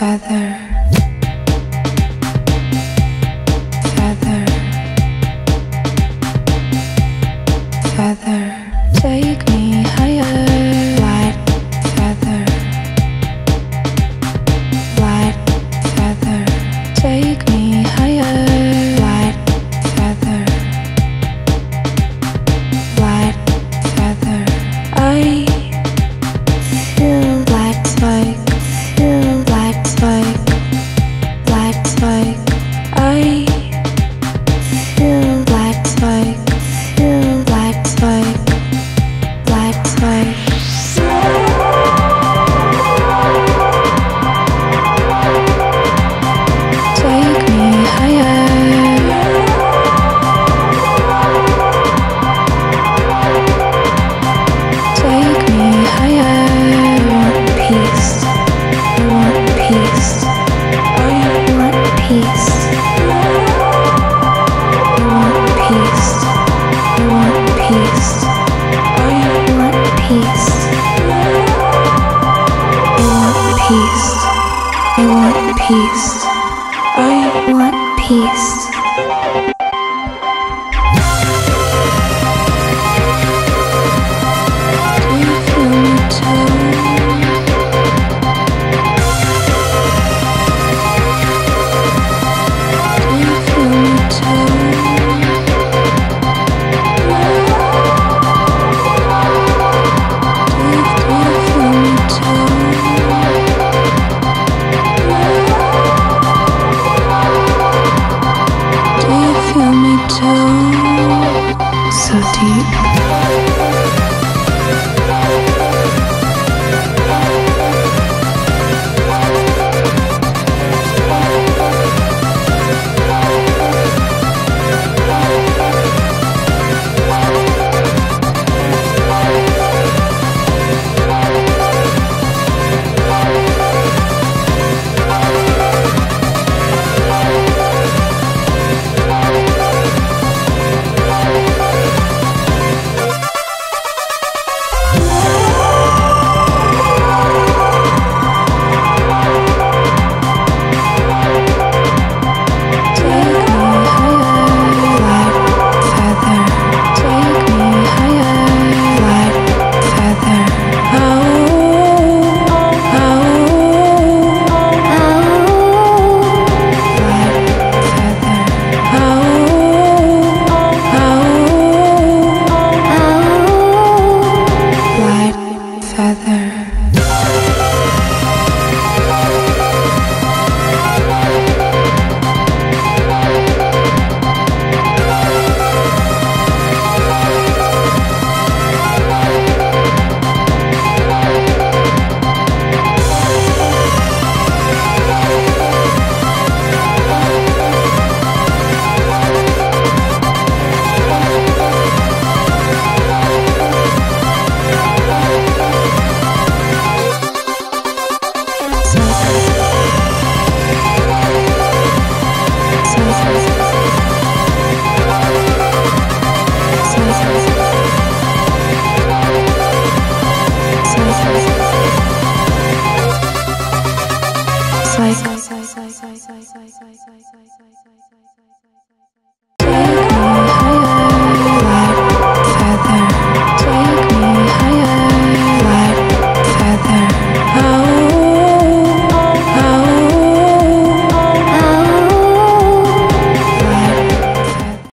feather, I want peace. I want peace. 女